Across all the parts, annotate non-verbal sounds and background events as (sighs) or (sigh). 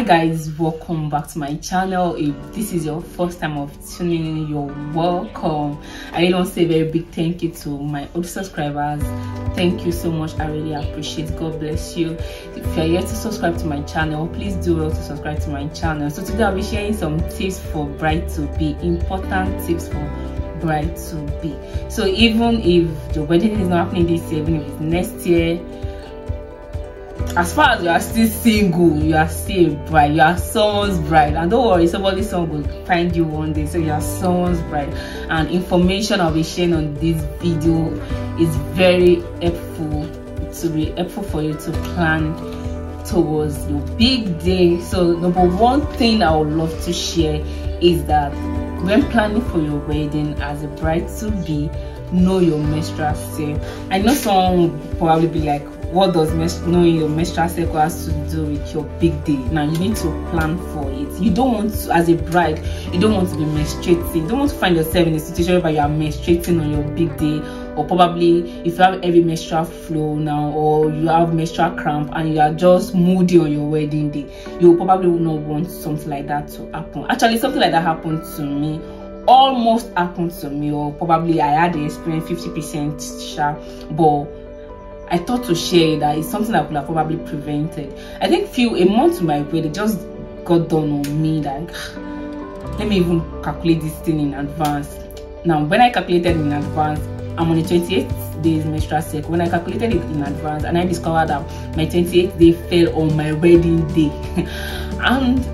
hi guys welcome back to my channel. If this is your first time of tuning in you're welcome. I really want to say a very big thank you to my old subscribers. Thank you so much i really appreciate god bless you. If you're yet to subscribe to my channel please do well to subscribe to my channel. So today i'll be sharing some tips for bride to be important tips for bride to be. So even if the wedding is not happening this year even if it's next year as far as you are still single you are still a bride you are someone's bride. And don't worry somebody son will find you one day. So you are someone's bride. And information i'll be sharing on this video is very helpful to be helpful for you to plan towards your big day. So number one thing i would love to share is that when planning for your wedding as a bride to be know your menstrual i know someone will probably be like what does knowing your menstrual cycle has to do with your big day. Now you need to plan for it. You don't want to as a bride you don't want to be menstruating. You don't want to find yourself in a situation where you are menstruating on your big day or probably if you have heavy menstrual flow now or you have menstrual cramp and you are just moody on your wedding day you probably will not want something like that to happen. Actually something like that happened to me. Almost happened to me or probably i had the experience 50 percent sure but I thought to share that it's something I could have probably prevented. I think few a month to my wedding just got done on me like (sighs) let me even calculate this thing in advance. Now when I calculated in advance, I'm on the 28th days menstrual cycle. When I calculated it in advance and I discovered that my 28th day fell on my wedding day. (laughs) and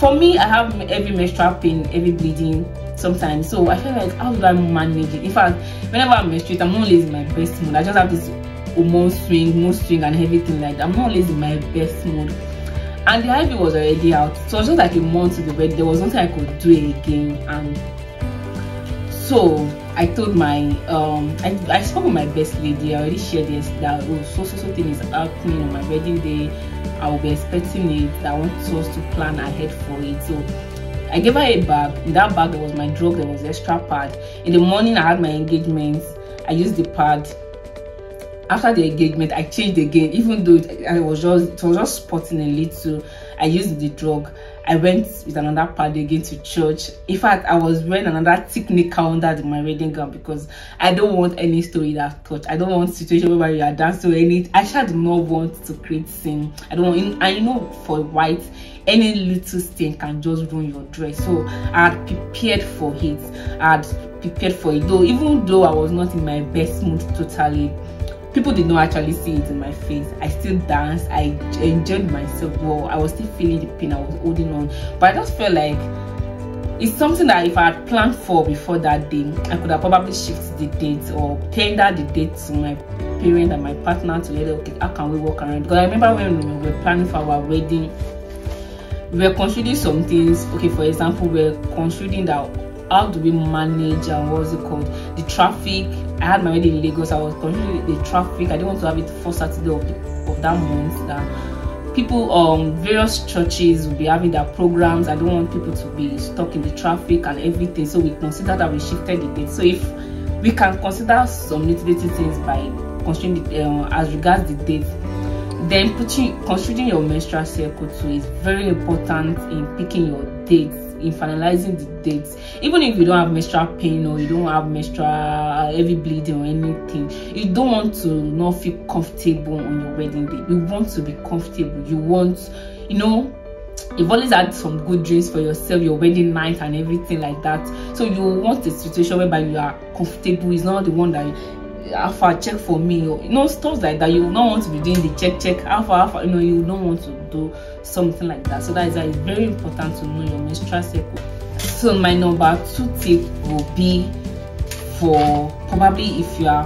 for me, I have every menstrual pain, every bleeding sometimes. So I feel like how do I manage it? In fact, whenever I'm menstruating, I'm always in my best mood. I just have this hormone swing, mood swing, and everything like that. I'm always in my best mood. And the IV was already out. So it was just like a month to the wedding. There was nothing I could do again. And so I told my um I, I spoke with my best lady. I already shared this that oh so so so thing is happening on my wedding day. I will be expecting it. I want us to plan ahead for it. So I gave her a bag. In that bag, there was my drug, there was extra pad. In the morning, I had my engagements. I used the pad. After the engagement, I changed again, even though I was just it was just spotting a little. I used the drug. I went with another party again to church. In fact, I was wearing another thick knicker in my wedding gown because I don't want any story that touch. I don't want situation where you are dancing or any. I do not want to create scene. I don't want. I know for white any little stain can just ruin your dress so i had prepared for it i had prepared for it though even though i was not in my best mood totally people did not actually see it in my face. I still danced. I enjoyed myself. Well i was still feeling the pain. I was holding on. But i just felt like it's something that if i had planned for before that day i could have probably shifted the date or tender the date to my parent and my partner to let okay how can we work around because i remember when we were planning for our wedding we were considering some things. Okay for example we're considering that how do we manage and what's it called? The traffic i had my wedding in lagos. I was considering the traffic. I didn't want to have it first saturday of, the, of that month that people um various churches will be having their programs. I don't want people to be stuck in the traffic and everything. So we consider that we shifted the date. So if we can consider some nitty things by considering the, uh, as regards the date then putting considering your menstrual cycle too is very important in picking your dates in finalizing the dates. Even if you don't have menstrual pain or you don't have menstrual uh, heavy bleeding or anything you don't want to not feel comfortable on your wedding day. You want to be comfortable. You want you know you've always had some good dreams for yourself your wedding night and everything like that. So you want a situation whereby you are comfortable. It's not the one that alpha check for me you know stuff like that. You don't want to be doing the check check. Alpha alpha you know you don't want to do something like that. So that is, is very important to know your menstrual cycle. So my number two tip will be for probably if you are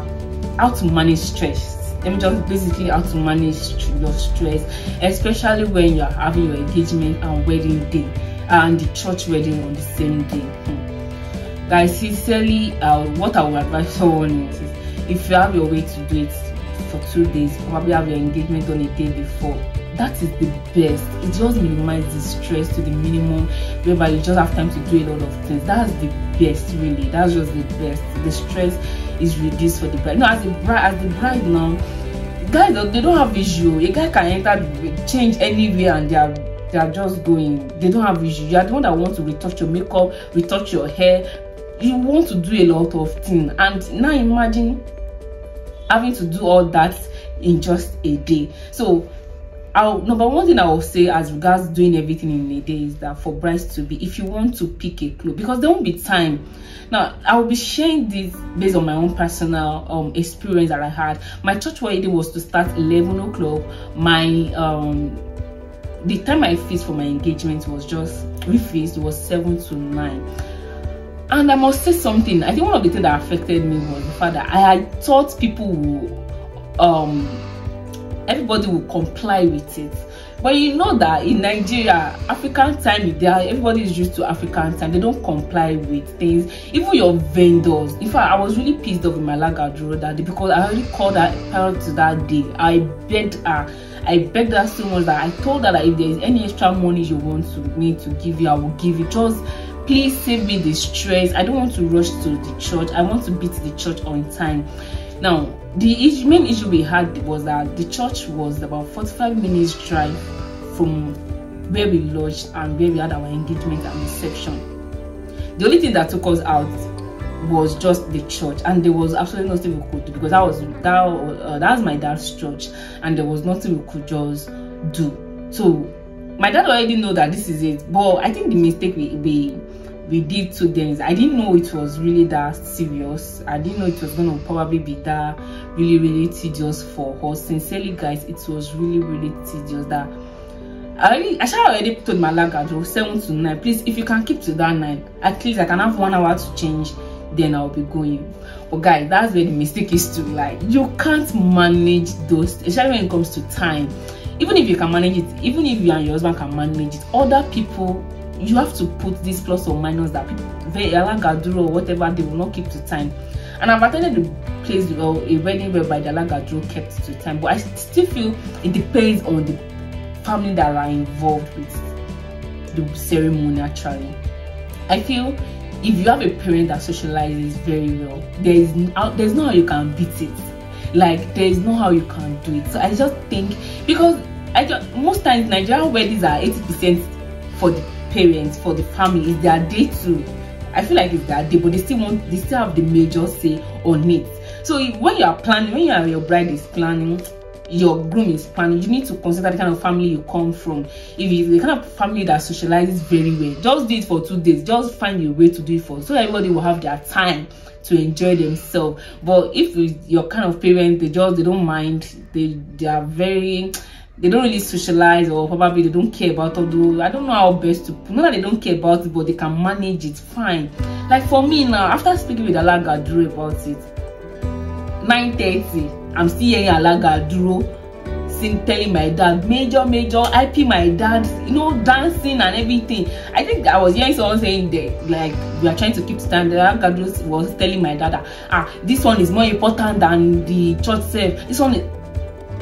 how to manage stress. Let me just basically how to manage your stress especially when you are having your engagement and wedding day and the church wedding on the same day. Hmm. guys sincerely uh, what i would advise someone is if you have your way to do it for two days probably have your engagement on a day before. That is the best. It just minimizes the stress to the minimum whereby you just have time to do a lot of things. That's the best really. That's just the best. The stress is reduced for the bride. No as the bride as the bride now guys they don't have issue. A guy can enter change anywhere and they are they are just going. They don't have issue. You are the one that want to retouch your makeup retouch your hair. You want to do a lot of things and now imagine having to do all that in just a day so I'll, number one thing I will say as regards doing everything in a day is that for brides to be, if you want to pick a clothes, because there won't be time. Now, I will be sharing this based on my own personal um, experience that I had. My church wedding was to start 11 o'clock. My um, the time I fixed for my engagement was just we refixed was 7 to 9 and i must say something. I think one of the things that affected me was the fact that i had thought people would um everybody will comply with it. But you know that in nigeria african time everybody is used to african time. They don't comply with things. Even your vendors. In fact i was really pissed off with my lagadro that day because i already called her prior to that day. I begged her. I begged her so much that i told her that if there is any extra money you want to me to give you i will give it. Just please save me the stress. I don't want to rush to the church. I want to beat the church on time. Now the main issue we had was that the church was about 45 minutes drive from where we lodged and where we had our engagement and reception. The only thing that took us out was just the church and there was absolutely nothing we could do because that was that uh, that's my dad's church and there was nothing we could just do. So my dad already know that this is it but i think the mistake we, we we did two things i didn't know it was really that serious i didn't know it was going to probably be that really really tedious for us sincerely guys it was really really tedious that I already, I already told my lagajo seven to nine. Please, if you can keep to that nine, at least I can have one hour to change. Then I'll be going. But guys, that's where the mistake is to like you can't manage those, especially when it comes to time. Even if you can manage it, even if you and your husband can manage it, other people you have to put this plus or minus that very alagaduro or whatever they will not keep to time. And i've attended the place well a wedding whereby the alagaduro kept to time but i still feel it depends on the family that are involved with the ceremony actually. I feel if you have a parent that socializes very well there is there's no how you can beat it. Like there is no how you can do it. So i just think because i just most times nigerian weddings are 80 percent for the parents for the family it's their day too. I feel like it's their day but they still want they still have the major say on it. So when you are planning when you are your bride is planning your groom is planning you need to consider the kind of family you come from. If it's the kind of family that socializes very well just do it for two days just find a way to do it for so everybody will have their time to enjoy themselves. But if your kind of parents they just they don't mind they they are very they don't really socialize or probably they don't care about although i don't know how best to not that they don't care about it but they can manage it fine. Like for me now after speaking with alaga duro about it 9:30, i'm still hearing alaga duro sing telling my dad major major ip my dad you know dancing and everything. I think i was hearing someone saying that like we are trying to keep standard. Alaga was telling my dad that ah this one is more important than the church self this one is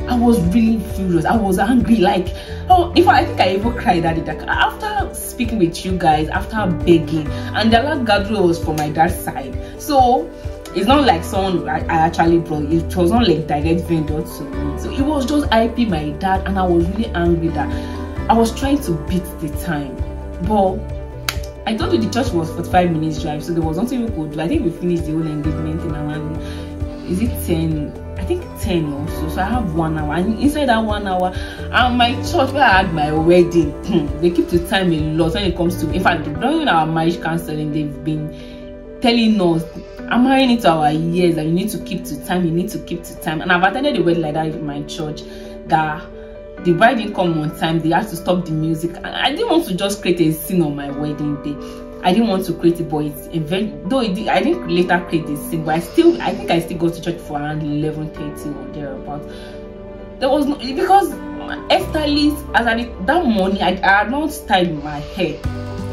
I was really furious. I was angry. Like, oh, if I think I even cried at it. After speaking with you guys, after begging, and the last gathering was for my dad's side. So it's not like someone I, I actually brought. It was not like direct vendor to me. So it was just IP my dad, and I was really angry that I was trying to beat the time, but. I told you the church was 45 minutes drive, so there was nothing we could do. I think we finished the whole engagement in around, is it 10 I think 10 or so. So I have one hour. And inside that one hour, and my church where I had my wedding, hmm, they keep to time a lot when it comes to in fact during our marriage counseling, they've been telling us I'm marrying into our years that you need to keep to time, you need to keep to time. And I've attended a wedding like that in my church that the bride didn't come on time, they had to stop the music. I didn't want to just create a scene on my wedding day. I didn't want to create it, but it's event though it I didn't later create this thing, but I still I think I still go to church for around 11 30 or thereabouts. There was no because Esther Liz as I that morning I, I had not styled my hair.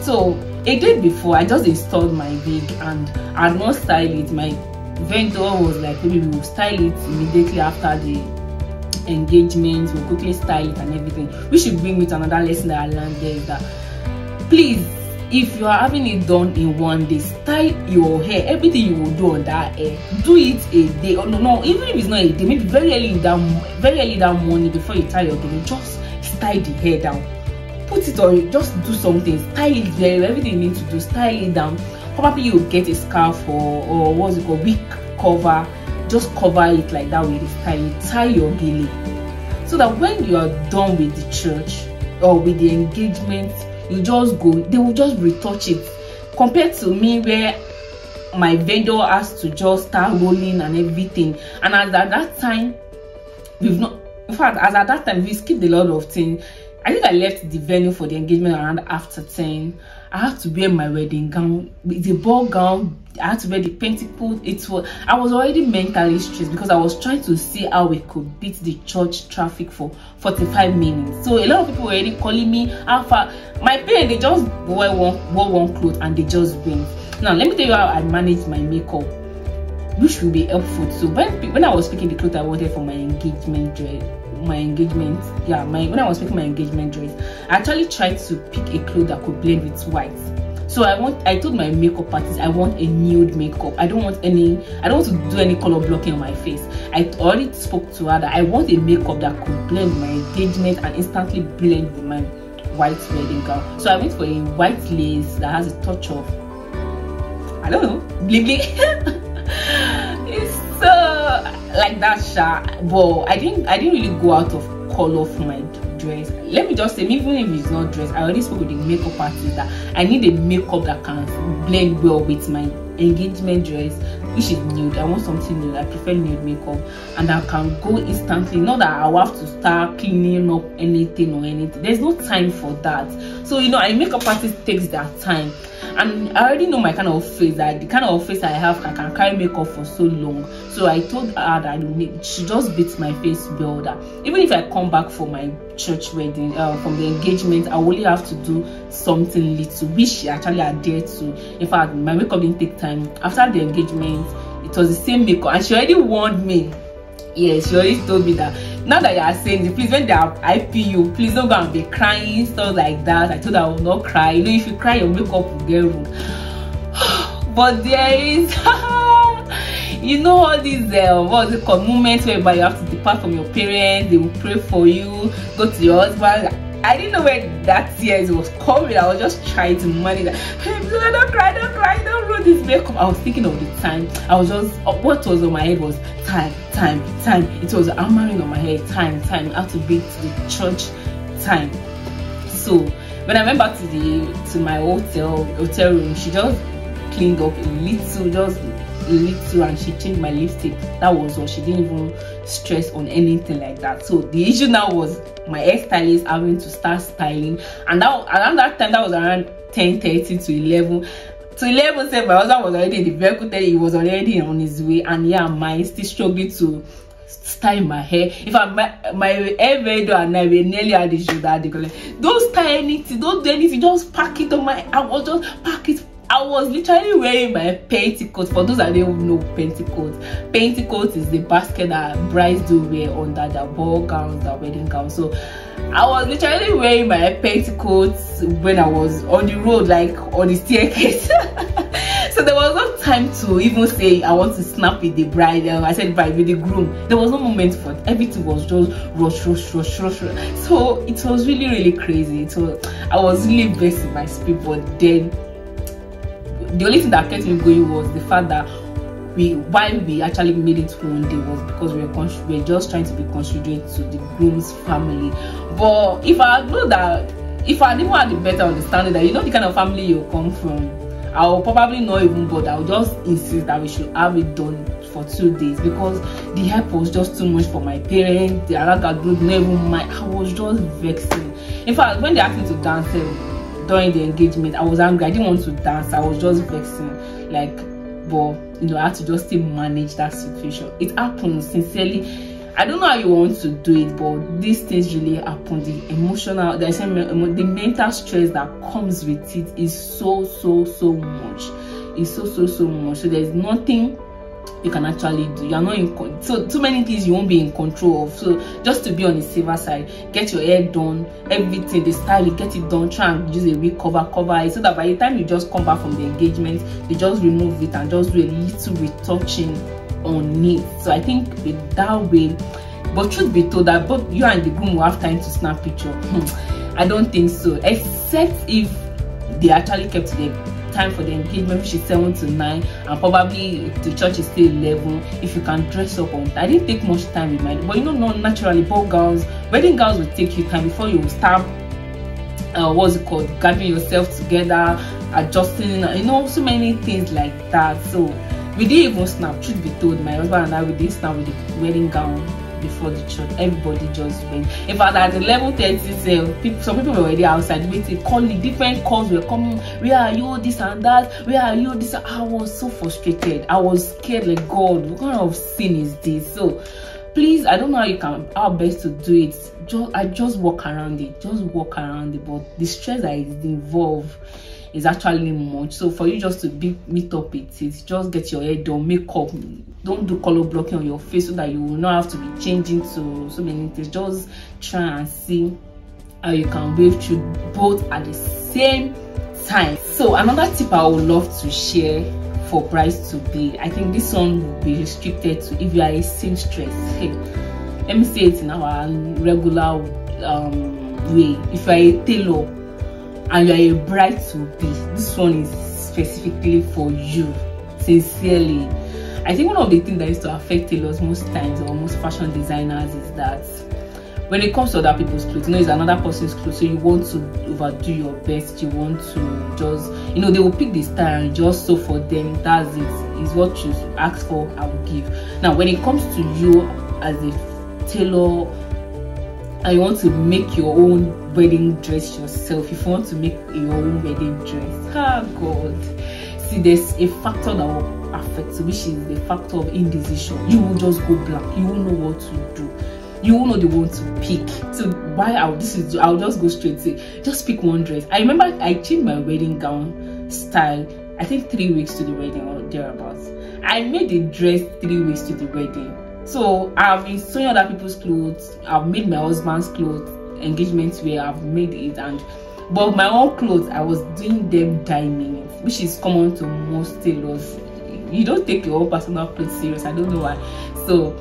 So a day before I just installed my wig and I had not styled it. My vendor was like maybe we will style it immediately after the engagement, we'll quickly style it and everything. We should bring to another lesson that I learned there is that please if you are having it done in one day style your hair. Everything you will do on that hair do it a day. Or no no even if it's not a day maybe very early that very early that morning before you tie your hair just style the hair down. Put it on just do something style it very everything you need to do style it down. Probably you'll get a scarf or or what's it called wig cover just cover it like that with the style. Tie your gele so that when you are done with the church or with the engagement you just go they will just retouch it. Compared to me where my vendor has to just start rolling and everything. And as at that time we've not in fact as at that time we skipped a lot of things. I think i left the venue for the engagement around after 10 i had to wear my wedding gown the ball gown I had to wear the petticoat. It was I was already mentally stressed because I was trying to see how we could beat the church traffic for 45 minutes. So a lot of people were already calling me alpha. My parents they just wore one wore one clothes and they just went. Now let me tell you how I managed my makeup, which will be helpful too. When when I was picking the clothes I wanted for my engagement dress, my engagement yeah my when i was picking my engagement dress i actually tried to pick a cloth that could blend with white. So i want i told my makeup artist i want a nude makeup. I don't want any i don't want to do any color blocking on my face. I already spoke to her that i want a makeup that could blend my engagement and instantly blend with my white wedding gown. So i went for a white lace that has a touch of i don't know bling bling. (laughs) It's so like that sha but i didn't i didn't really go out of color for my dress. Let me just say even if it's not dress i already spoke with the makeup artist that i need a makeup that can blend well with my engagement dress which is nude. I want something nude. I prefer nude makeup. And i can go instantly. Not that i have to start cleaning up anything or anything. There's no time for that. So you know a makeup artist takes their time and i already know my kind of face that the kind of face i have i can carry makeup for so long. So i told her that i need she just beats my face that even if i come back for my church wedding uh, from the engagement i only have to do something little which she actually adhered to. In fact my makeup didn't take time. After the engagement it was the same makeup. And she already warned me. Yes she already told me that now that you are saying please when they are ipu please don't go and be crying stuff like that. I told her i will not cry. You know if you cry your makeup will get ruined (sighs) but there is (laughs) you know all these uh, what's it called moments whereby you have to depart from your parents they will pray for you go to your husband I didn't know where that tears was coming. I was just trying to manage that. Hey, don't cry, don't cry, don't ruin this makeup. I was thinking of the time. I was just uh, what was on my head was time, time, time. It was hammering on my head, time, time. I had to be to the church time. So when I went back to the to my hotel hotel room, she just cleaned up a little, just little and she changed my lipstick. That was all she didn't even stress on anything like that. So the issue now was my hairstylist having to start styling. And that around that time that was around 10 30 to 11 to 11 say my husband was already in the vehicle he was already on his way. And yeah my still struggling to style my hair. If i my, my hair very vendor and i nearly at the shoulder they don't style anything. Don't do anything. Just pack it on my i was just pack it I was literally wearing my petticoat. For those that don't know petticoat, petticoat is the basket that brides do wear under their ball gowns, their wedding gowns. So I was literally wearing my petticoats when I was on the road, like on the staircase. (laughs) so there was no time to even say I want to snap with the bride. Um, I said bride with the groom. There was no moment for it. Everything was just rush, rush, rush, rush, rush. So it was really, really crazy. So I was really blessed in my spirit, but then the only thing that kept me going was the fact that we why we actually made it one day was because we were, we were just trying to be considerate to the groom's family. But if i know that if i didn't have the better understanding that you know the kind of family you come from i'll probably not even bother. I'll just insist that we should have it done for two days because the help was just too much for my parents. The other group never mind i was just vexing. In fact when they asked me to dance eh, during the engagement i was angry. I didn't want to dance. I was just vexing. Like but you know i had to just still manage that situation. It happened sincerely. I don't know how you want to do it but these things really happen. The emotional the, the mental stress that comes with it is so so so much. It's so so so much. So there's nothing you can actually do. You're not in so too many things you won't be in control of. So just to be on the safer side get your hair done everything the style you get it done try and use a wig cover cover it so that by the time you just come back from the engagement you just remove it and just do a little retouching on it. So i think with that way but truth be told that both you and the groom will have time to snap picture. Hmm, i don't think so except if they actually kept the time for the engagement which is 7 to 9 and probably the church is still 11 if you can dress up on i didn't take much time in my but you know not naturally ball gowns wedding gowns will take you time before you start uh, what's it called gathering yourself together adjusting you know so many things like that. So we didn't even snap truth be told my husband and i we didn't snap with the wedding gown before the church. Everybody just went. In fact at 11 30 people some people were already outside. Waiting calling different calls were coming. Where are you? This and that. Where are you? This i was so frustrated. I was scared like god what kind of sin is this? So please i don't know how you can how best to do it. Just i just walk around it. Just walk around it. But the stress that is involved is actually much. So for you just to be meet up with it just get your hair done makeup don't do color blocking on your face so that you will not have to be changing to so many things. Just try and see how you can wave through both at the same time. So another tip i would love to share for brides to be i think this one will be restricted to if you are a seamstress hey let me say it in our regular um, way. If you are a tailor and you are a bride to be. This one is specifically for you sincerely. I think one of the things that used to affect tailors most times or most fashion designers is that when it comes to other people's clothes you know it's another person's clothes so you want to overdo your best you want to just you know they will pick the style and just so for them that's it is what you ask for i will give. Now when it comes to you as a tailor and you want to make your own wedding dress yourself. If you want to make your own wedding dress ah god. See there's a factor that will affect which is the factor of indecision. You will just go blank you won't know what to do. You will know the one to pick. So why i'll this is i'll just go straight say just pick one dress. I remember i changed my wedding gown style i think three weeks to the wedding or thereabouts. I made the dress three weeks to the wedding so i've been sewing other people's clothes. I've made my husband's clothes engagements where i've made it and but my own clothes i was doing them dye which is common to most tailors. You don't take your own personal clothes serious. I don't know why. So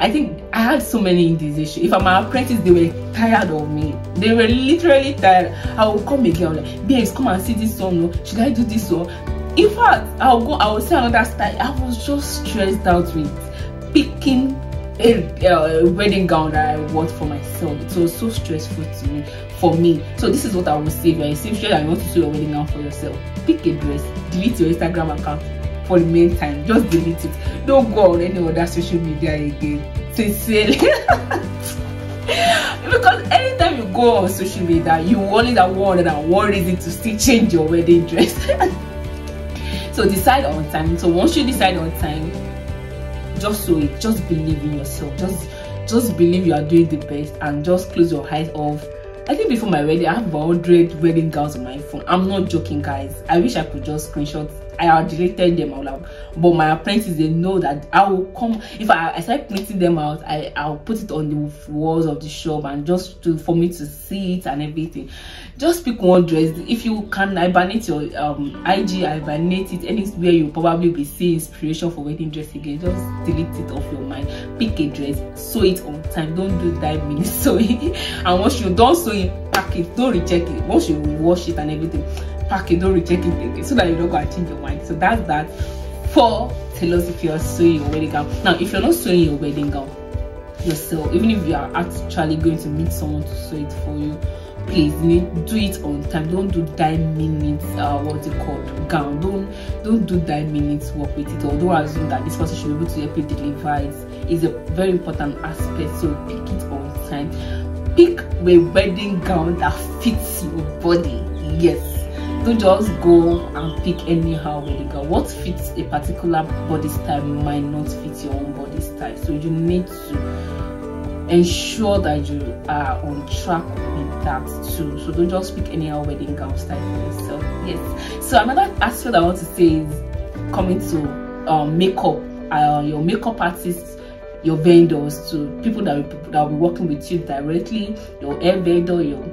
i think i had so many indecision. If i'm an apprentice they were tired of me. They were literally tired. I will come again. I'm like babes come and see this one no? Should i do this one? In fact i'll go i will see another style. I was just stressed out with picking a, a, wedding gown that I want for myself. It was so stressful to me, for me. So this is what I would say. If you're a seamstress and you want to sew your wedding gown for yourself, pick a dress, delete your Instagram account for the meantime. Just delete it. Don't go on any other social media again. Sincerely. (laughs) because anytime you go on social media, you only that one and one reason to still change your wedding dress. (laughs) so decide on time. So once you decide on time, just so it just believe in yourself. Just just believe you are doing the best and just close your eyes off i think before my wedding i have about 100 wedding gowns on my phone. I'm not joking guys. I wish i could just screenshot. I have deleted them out. But my apprentices they know that I will come. If I, I start printing them out I I'll put it on the walls of the shop and just to for me to see it and everything just pick one dress. If you can hibernate your um IG hibernate it. Anywhere you probably be seeing inspiration for wedding dress again. Just delete it off your mind. Pick a dress. Sew it on time. Don't do that (laughs) mini sewing. And once you don't sew it pack it. Don't reject it. Once you wash it and everything pack it, don't reject it again. So that you don't go and change your mind. So that's that. For us if you're sewing your wedding gown. Now, if you're not sewing your wedding gown yourself, even if you are actually going to meet someone to sew it for you, please do it on time. Don't do die minutes uh what's it called? Gown. Don't don't do die minutes work with it or don't assume that this person should be able to help you deliver it. Is a very important aspect so pick it on time. Pick a wedding gown that fits your body. Yes. Don't just go and pick anyhow wedding gown. What fits a particular body style might not fit your own body style. So you need to ensure that you are on track with that too. So don't just pick any old wedding gown style for yourself. Yes. So another aspect i want to say is coming to um, makeup uh, your makeup artists your vendors to people that will, that will be working with you directly your hair vendor your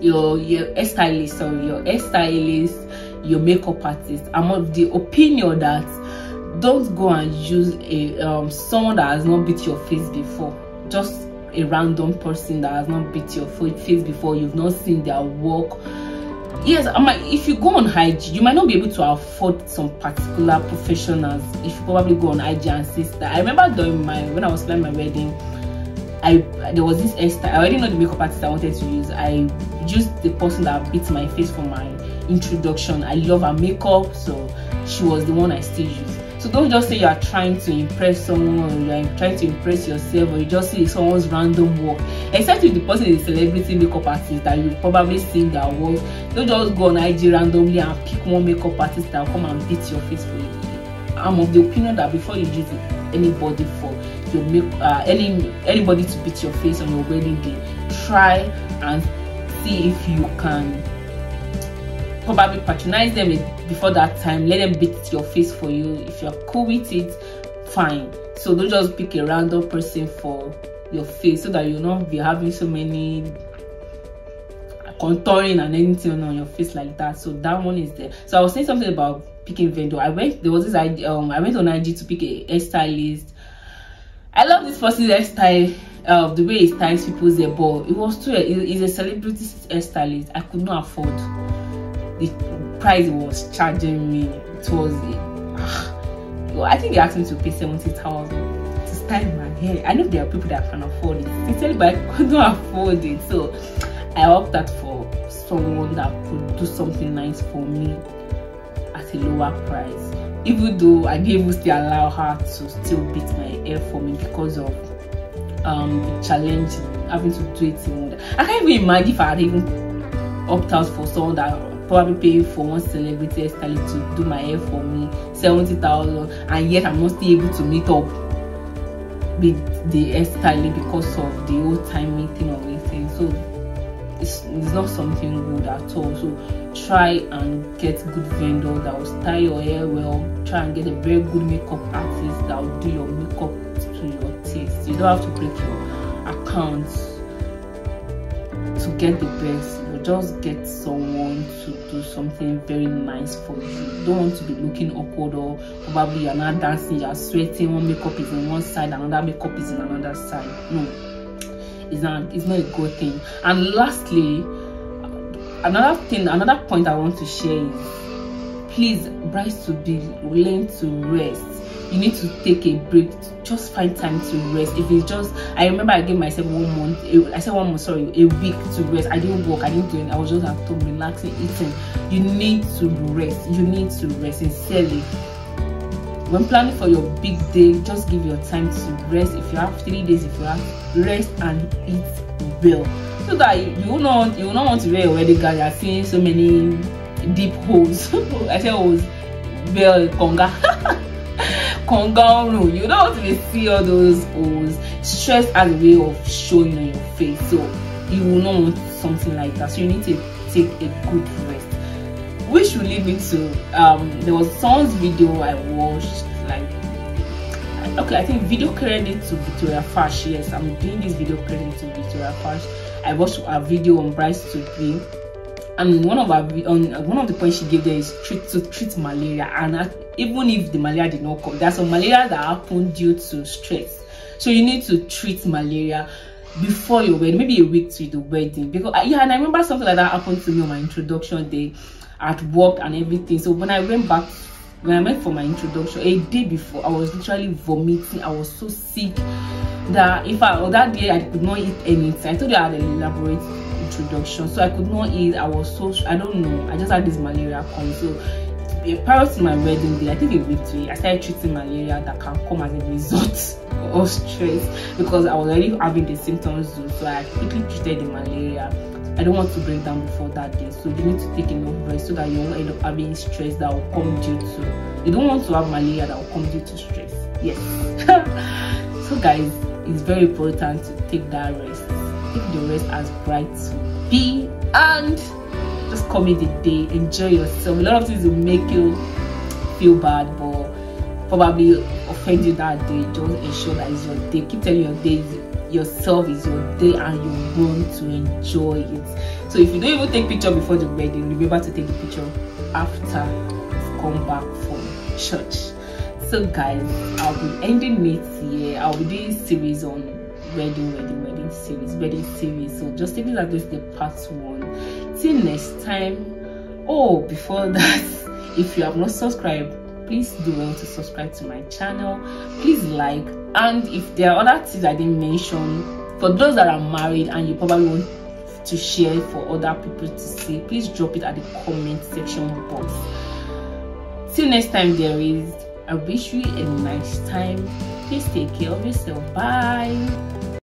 your your hairstylist or your hairstylist your makeup artist. I'm of the opinion that don't go and use a um, someone that has not beat your face before just a random person that has not beat your face before you've not seen their work. Yes i might if you go on IG, you might not be able to afford some particular professionals. If you probably go on IG and that i remember during my when i was planning my wedding i there was this esther i already know the makeup artist i wanted to use. I used the person that beat my face for my introduction. I love her makeup so she was the one i still use so don't just say you are trying to impress someone you are trying to impress yourself or you just see someone's random work except if the person is a celebrity makeup artist that you probably seen their work don't just go on ig randomly and pick one makeup artist that will come and beat your face for you. I'm of the opinion that before you use anybody for your make uh, any anybody to beat your face on your wedding day try and see if you can probably patronize them before that time let them beat your face for you. If you're cool with it fine. So don't just pick a random person for your face so that you'll not be having so many contouring and anything on your face like that. So that one is there. So i was saying something about picking vendor. I went there was this idea um i went on ig to pick a hairstylist. I love this person's hairstyle uh, the way he styles people's hair but it was too he's a celebrity hairstylist. I could not afford the price was charging me it (sighs) was i think they asked me to pay 70000 to style my hair i know there are people that can afford it. Sincerely but i could not afford it. So i opted for someone that could do something nice for me at a lower price. Even though i didn't still allow her to still beat my hair for me because of um the challenge having to do it in i can't even imagine if i had even opt out for someone that probably paying for one celebrity hairstylist to do my hair for me 70,000 and yet I'm not still able to meet up with the hairstylist because of the old timing thing or anything so it's, it's not something good at all. So try and get good vendor that will style your hair well. Try and get a very good makeup artist that will do your makeup to your taste. You don't have to break your accounts to get the best just get someone to do something very nice for you. Don't want to be looking awkward or probably you're not dancing you're sweating one makeup is on one side another makeup is in another side. No. It's not it's not a good thing. And lastly another thing another point i want to share is please brides to be willing to rest you need to take a break just find time to rest. If it's just i remember i gave myself one month i said one month sorry a week to rest. I didn't work i didn't do anything i was just at home relaxing eating. You need to rest you need to rest sincerely. When planning for your big day just give your time to rest. If you have three days if you have rest and eat well. So that you will not you will not want to wear your wedding gown. You are seeing so many deep holes. (laughs) I said holes well conga (laughs) conga you don't to see all those holes. Stress as a way of showing on your face so you will not want something like that. So you need to take a good rest. Which will lead me to um there was someone's video i watched like okay i think video credit to victoria fash. Yes i'm doing this video credit to victoria fash. I watched a video on bryce to be and one of one of the points she gave there is treat to treat malaria. And even if the malaria did not come there's some malaria that happened due to stress. So you need to treat malaria before your wedding maybe a week to the wedding. Because yeah and i remember something like that happened to me on my introduction day at work and everything. So when i went back when i went for my introduction a day before i was literally vomiting. I was so sick that if i that day i could not eat anything. I told you i had elaborate introduction so i could not eat i was so i don't know i just had this malaria come so prior to my wedding day i think a week to i started treating malaria that can come as a result (laughs) of stress because i was already having the symptoms so i quickly treated the malaria I don't want to break down before that day. So you need to take enough rest so that you won't end up having stress that will come due to you don't want to have malaria that will come due to stress. Yes. (laughs) so guys, it's very important to take that rest. Take the rest as bright to be and just come in the day, enjoy yourself. A lot of things will make you feel bad, but probably offend you that day. Just ensure that it's your day. Keep telling your day yourself is your day and you want to enjoy it. So if you don't even take picture before the wedding remember to take the picture after you've come back from church. So guys i'll be ending it here. I'll be doing series on wedding wedding wedding series wedding series. So just take it like this the part one. Till next time. Oh before (laughs) that if you have not subscribed please do well to subscribe to my channel. Please like. And if there are other things i didn't mention for those that are married and you probably want to share for other people to see please drop it at the comment section box. Till next time there is i wish you a nice time. Please take care of yourself. Bye